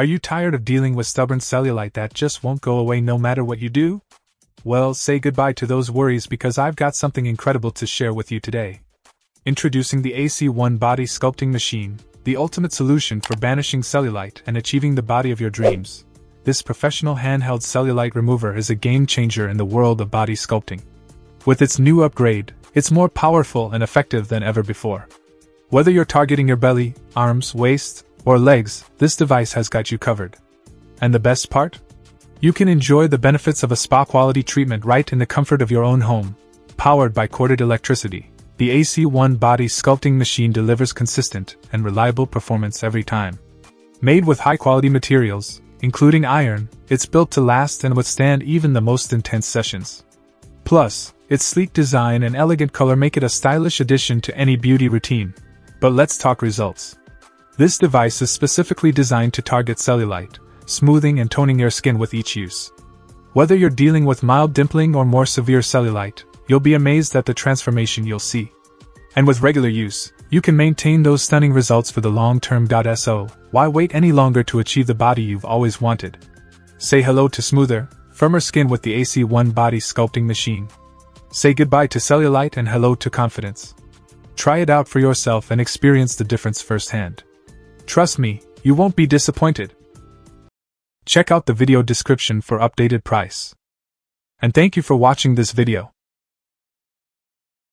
Are you tired of dealing with stubborn cellulite that just won't go away no matter what you do? Well, say goodbye to those worries because I've got something incredible to share with you today. Introducing the AC1 Body Sculpting Machine, the ultimate solution for banishing cellulite and achieving the body of your dreams. This professional handheld cellulite remover is a game changer in the world of body sculpting. With its new upgrade, it's more powerful and effective than ever before. Whether you're targeting your belly, arms, waist, or legs, this device has got you covered. And the best part? You can enjoy the benefits of a spa quality treatment right in the comfort of your own home. Powered by corded electricity, the AC1 body sculpting machine delivers consistent and reliable performance every time. Made with high quality materials, including iron, it's built to last and withstand even the most intense sessions. Plus, its sleek design and elegant color make it a stylish addition to any beauty routine. But let's talk results. This device is specifically designed to target cellulite, smoothing and toning your skin with each use. Whether you're dealing with mild dimpling or more severe cellulite, you'll be amazed at the transformation you'll see. And with regular use, you can maintain those stunning results for the long term. So, why wait any longer to achieve the body you've always wanted? Say hello to smoother, firmer skin with the AC1 body sculpting machine. Say goodbye to cellulite and hello to confidence. Try it out for yourself and experience the difference firsthand. Trust me, you won't be disappointed. Check out the video description for updated price. And thank you for watching this video.